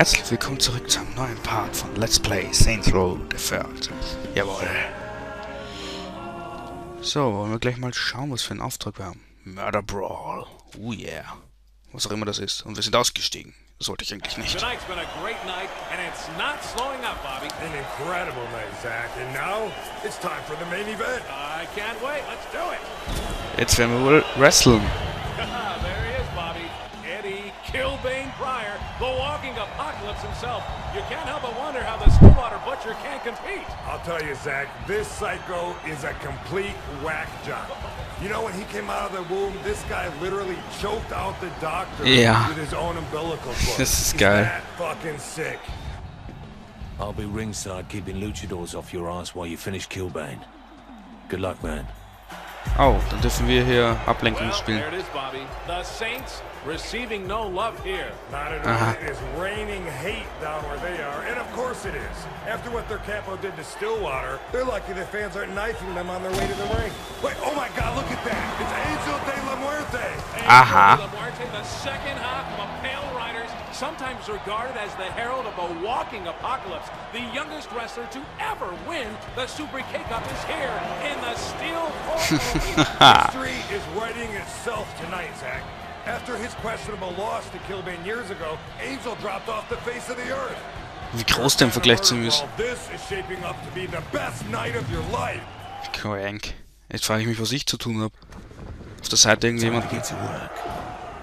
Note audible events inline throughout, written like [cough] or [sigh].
Herzlich willkommen zurück zu einem neuen Part von Let's Play Saints Row the Third. Jawohl. So, wollen wir gleich mal schauen, was für einen Auftrag wir haben. Murder Brawl. Oh yeah. Was auch immer das ist. Und wir sind ausgestiegen. Sollte ich eigentlich nicht. Tonight's been a great night, and it's not slowing up, Bobby. An incredible night, Zach. And now it's time for the main event. I can't wait. Let's do it. Jetzt werden wir wohl wresteln. The walking apocalypse himself. You can't help but wonder how the Stillwater Butcher can't compete. I'll tell you, Zach, this psycho is a complete whack job. You know, when he came out of the womb, this guy literally choked out the doctor Yeah. with his own umbilical [laughs] cord. This is He's geil. that fucking sick. I'll be ringside keeping luchadors off your ass while you finish Kilbane. Good luck, man. Oh, dann dürfen wir hier Ablenkung Well, spielen. there it is, Bobby. The Saints receiving no love here. Not at Uh-huh. all. It is raining hate down where they are. And of course it is. After what their capo did to Stillwater, they're lucky the fans aren't knifing them on their way to the ring. Wait, oh my god, look at that. It's Angel de la Muerte. Aha. Angel de la Muerte, the second half of a Pale Riders, sometimes regarded as the herald of a walking apocalypse. The youngest wrestler to ever win the Super K-Cup is here in the Steel Arena. [laughs] History is writing itself tonight, Zach. After his questionable loss to Kilbane years ago, Angel dropped off the face of the earth. Wie groß der im Vergleich zu ihm ist. This is shaping up to be the best night of your life. Crank. Jetzt frage ich mich, was ich zu tun habe. Auf der Seite irgendjemanden. Get to work.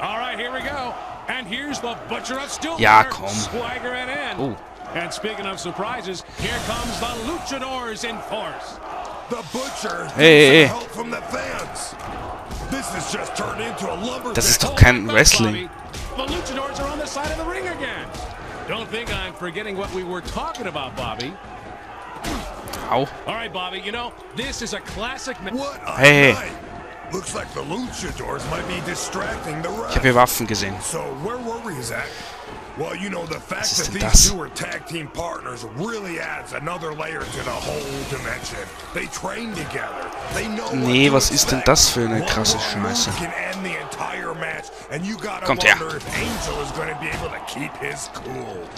All right, here we go. And here's the Butcher of Stillwater. Ja, komm. Swaggering in. Oh. And speaking of surprises, here comes the Luchadors in force. The Butcher Hey, hey, hey. help from the fans. This has just turned into a lumber Das ist pit. doch kein Wrestling. The Luchadors are on the side of the ring again. Don't think I'm forgetting what we were talking about, Bobby. Au. All right, Bobby, you know, this is a classic... ma- What a Hey, hey. night. Looks like the Luchadors might be distracting the Ich rest. habe hier Waffen gesehen. So where were we, Zach? Well, you know, the fact that these das? two are tag team partners really adds another layer to the whole dimension. They train together. They know Nee, what to was ist denn das für eine krasse Scheiße? can end the entire match, and you gotta Kommt her. if Angel is going to be able to keep his cool.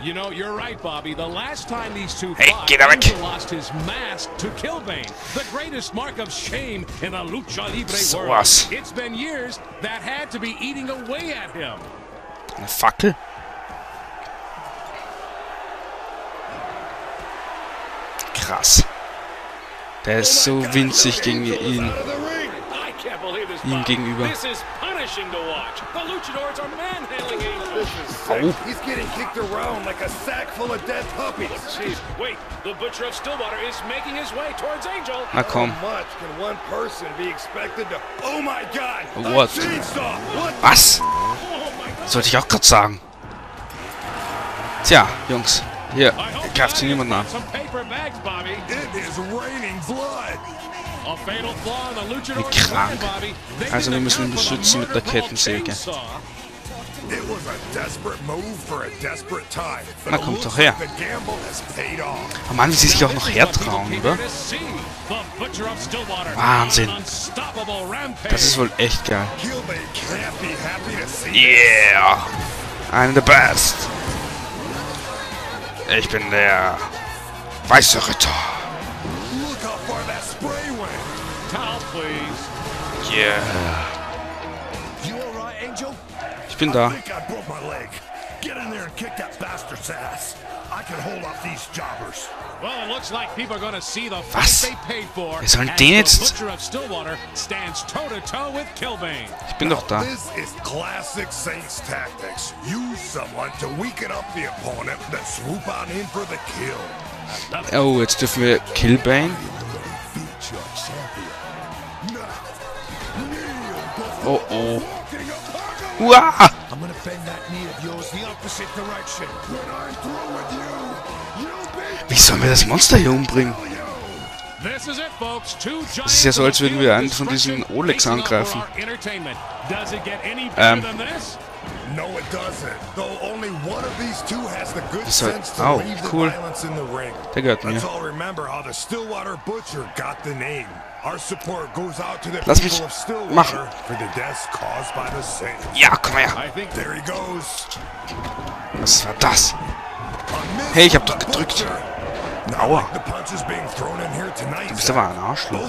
You know, you're right, Bobby. The last time these two Hey, fought, get away. Angel lost his mask to Kilbane, the greatest mark of shame in the lucha libre So world. was. It's been years that had to be eating away at him. Eine Fackel? Krass. Der ist so winzig gegen ihn. Ihm gegenüber. This is punishing to watch. The luchadors are manhandling Angel. This is sick. Oh. He's getting kicked around like a sack full of dead puppies. Jeez, wait. The butcher of Stillwater is making his way towards Angel. Na komm. How much can one person be expected to... Oh my god! a What? Was? Oh my God. Sollte ich auch gerade sagen. Tja, Jungs. Hier, greift hier niemand luchador's Wie krank. Also, wir müssen ihn beschützen mit der Kettensäge. Na, kommt doch her. Oh Mann, wie sie sich auch noch hertrauen, oder? Wahnsinn. Das ist wohl echt geil. Yeah! I'm the best! Ich bin der weiße Ritter. Yeah. Ich bin da. Get in there and kick that bastard's ass. I can hold off these jobbers. Well, it looks like people are going to see the Was? fight they paid for. Wir sollen as den the jetzt- Butcher of Stillwater stands toe to toe with Kilbane. Ich bin doch da. This is classic Saints tactics. Use someone to weaken up the opponent, then swoop on in for the kill. Oh, jetzt dürfen wir Killbane. Beat your champion. Now, kneel Oh oh. Uah! I'm gonna bend that knee of yours the opposite direction. When I'm through with you, you'll be Wie sollen wir das Monster hier umbringen? Das ist ja so, als würden wir einen von diesen Olex angreifen. Ähm. than this? No, it doesn't. Though only one of these two has the good Das sense to oh, leave cool. the violence in the ring. Der gehört mir. Let's all remember how the Stillwater Butcher got the name. Our support goes out to the Lass mich people of Stillwater machen. for the deaths caused by the same. Ja, komm her. I think There he goes. Was war das? Hey, ich hab doch gedrückt. Aua. Du bist aber ein Arschloch.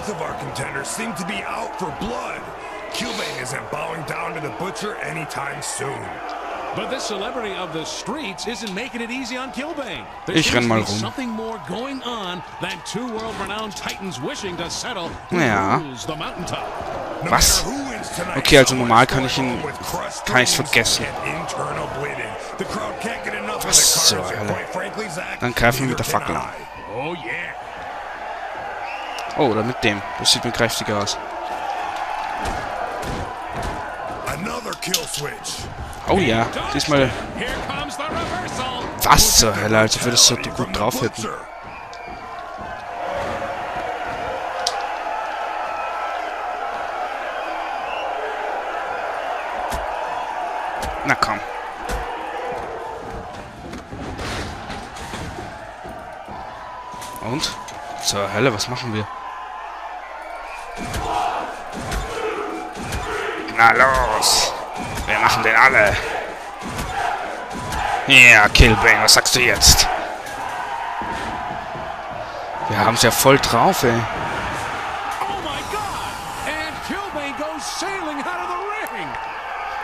Isn't bowing down to the butcher anytime soon. But this celebrity of the streets isn't making it easy on Kilbane. There Ich renn mal rum. Something more going on than two world-renowned titans wishing to settle Ja. the mountaintop. No Was? Okay, also normal kann ich ihn- kann dreams vergessen. Was zur Hölle? Dann greifen wir mit der Fackel an. Oh oder mit dem. Das sieht mir kräftiger aus. Oh ja, diesmal... Was zur Hölle, als ob wir das so gut drauf hätten. Na komm. Und? Zur Hölle, was machen wir? Na los! Wir machen den alle! Ja, Killbane, was sagst du jetzt? Wir haben's ja voll drauf, ey.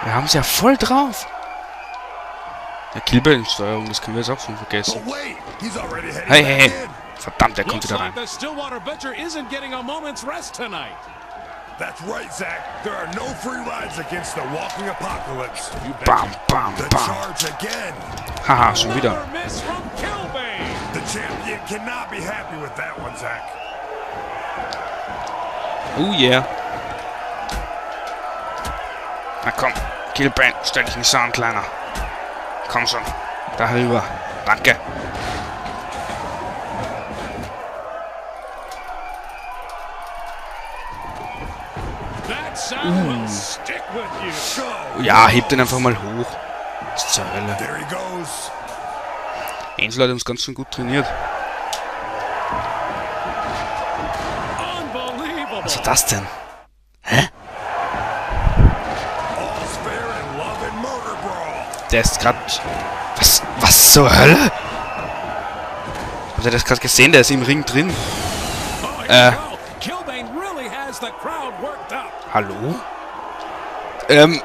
Wir haben's ja voll drauf. Ja, Killbane-Steuerung, das können wir jetzt auch schon vergessen. Heading Hey, hey, hey. Verdammt, der kommt wieder rein. like the Stillwater Butcher isn't getting a moment's rest tonight. That's right, Zach. There are no free rides against the walking apocalypse. Bam, bam, The bam. charge again. Haha, schon wieder. The champion cannot be happy with that one, Zach. Oh yeah. Na komm, Killbane, stell dich nicht so an, Kleiner. Komm schon, darüber. Danke. Go. Ja, heb den einfach mal hoch. Zur Hölle. Angel hat uns ganz schön gut trainiert. Was war das denn? Der ist grad... Was, was zur Hölle? Habt ihr das gerade gesehen? Der ist im Ring drin. Äh. Hallo? Ähm,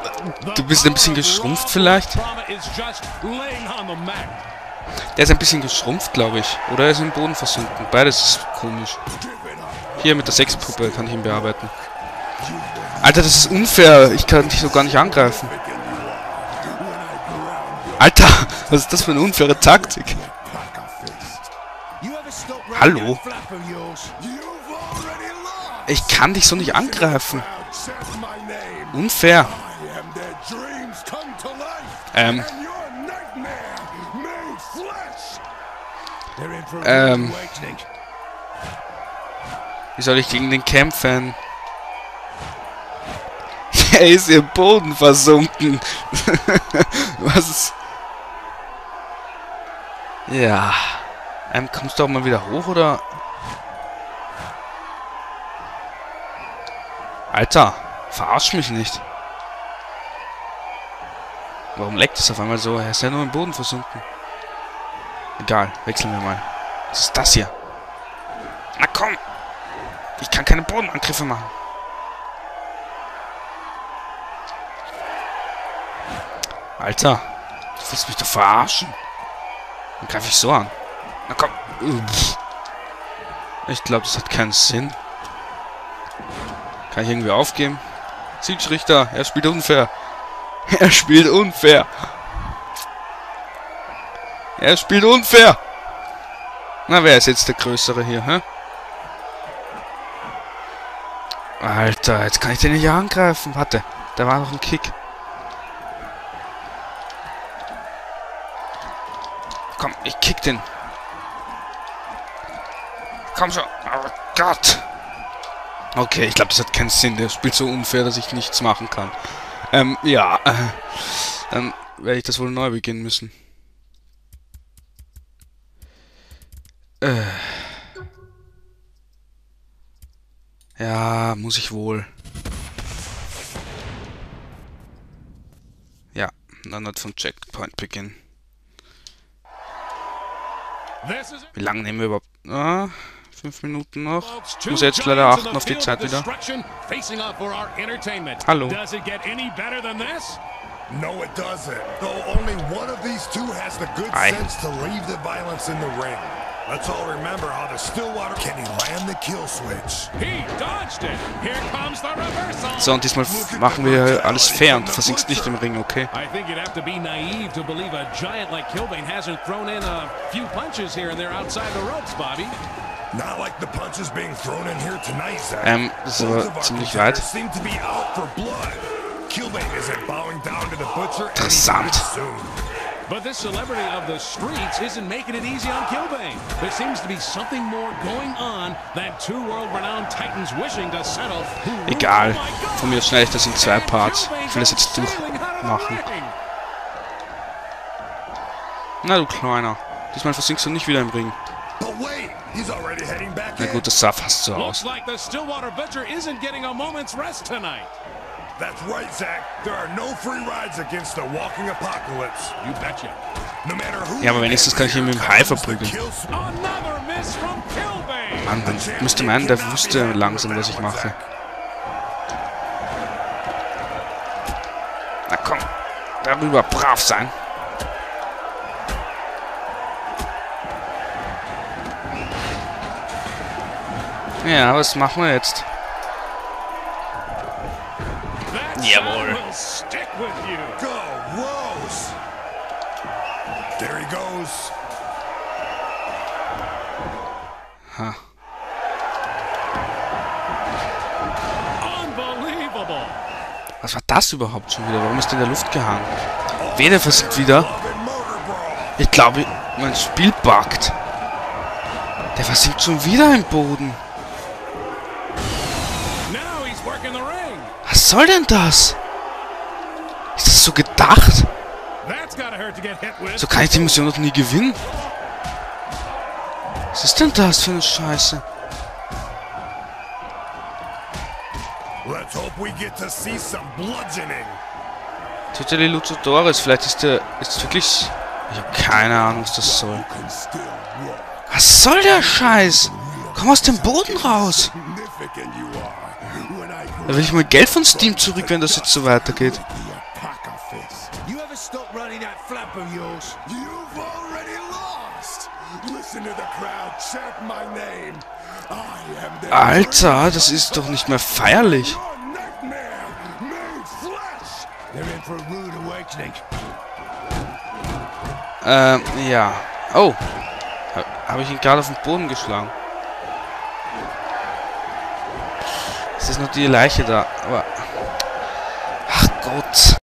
du bist ein bisschen geschrumpft vielleicht? Der ist ein bisschen geschrumpft, glaube ich. Oder er ist im Boden versunken. Beides ist komisch. Hier mit der Sexpuppe kann ich ihn bearbeiten. Alter, das ist unfair. Ich kann dich so gar nicht angreifen. Alter, was ist das für eine unfaire Taktik? Hallo? Ich kann dich so nicht angreifen. Unfair. Ähm, Ähm. wie soll ich gegen den kämpfen? [laughs] Er ist im Boden versunken. [laughs] Was ist... Ja. Ähm, kommst du auch mal wieder hoch, oder? Alter, verarsch mich nicht. Warum leckt es auf einmal so? Er ist ja nur im Boden versunken. Egal, wechseln wir mal. Was ist das hier? Na komm! Ich kann keine Bodenangriffe machen. Alter, du willst mich doch verarschen. Dann greife ich so an. Na komm. Ich glaube, das hat keinen Sinn. Kann ich irgendwie aufgeben? Schiedsrichter, er spielt unfair. [laughs] Er spielt unfair. Er spielt unfair. Na, wer ist jetzt der Größere hier, hä? Alter, jetzt kann ich den nicht angreifen. Warte, da war noch ein Kick. Komm, ich kick den. Komm schon. Oh Gott. Okay, ich glaube, das hat keinen Sinn. Der spielt so unfair, dass ich nichts machen kann. Ähm, ja. Äh, dann werde ich das wohl neu beginnen müssen. Äh. Ja, muss ich wohl. Ja, dann hat vom Checkpoint beginnen. Wie lange nehmen wir überhaupt? Ah, fünf Minuten noch. Ich muss jetzt leider achten auf die Zeit wieder. Hallo. Does it get any better than this? No, it doesn't. Though only one of these two has the good Aye. sense to leave the violence in the ring. Let's all remember how the Stillwater can he land the kill switch. He dodged it. Here comes the reversal. So, und diesmal machen wir alles fair und versinkst nicht im Ring, okay? I think you'd have to be naive to believe a giant like Kilbane hasn't thrown in a few punches here and there outside the ropes, Bobby. Not like the punches being thrown in here tonight, Zach. Ähm, das ziemlich weit. seem to be out for blood. Kilbane isn't bowing down to the butcher Interessant. Anytime soon. But this celebrity of the streets isn't making it easy on Kilbane. There seems to be something more going on than two world-renowned titans wishing to settle. Egal. Oh my God! Von mir aus schneide ich das in zwei Parts. Ich will das jetzt comes sailing out of the durchmachen. Na du Kleiner. Diesmal versinkst du nicht wieder im Ring. But wait, he's already heading back Na gut, das sah fast so Looks aus. like the Stillwater Butcher isn't getting a moment's rest tonight. That's right, Zach. There are no free rides against the walking apocalypse. You betcha. No matter who Ja, aber wenigstens kann ich ihn mit dem Hai verprügeln. Mann, man müsste meinen, der wüsste langsam, was ich mache. Na komm, darüber brav sein. Ja, was machen wir jetzt? Jawohl. sound will stick with you. Go, Rose! There he goes. Ha. Unbelievable. Was war das überhaupt schon wieder? Warum ist der in der Luft gehangen? Wer der versinkt wieder? Ich glaube, mein Spiel buggt. Der versinkt schon wieder im Boden. Was soll denn das? Ist das so gedacht? So kann ich die Mission noch nie gewinnen. Was ist denn das für eine Scheiße? Let's hope we get to see some bludgeoning. Totally Luchadores, vielleicht ist der ist wirklich... Ich habe keine Ahnung, was das soll. Was soll der Scheiß? Komm aus dem Boden raus. Da will ich mal Geld von Steam zurück, wenn das jetzt so weitergeht. Alter, das ist doch nicht mehr feierlich. Ähm, ja. Oh. Habe ich ihn gerade auf den Boden geschlagen. Noch die Leiche da, aber... Ach Gott.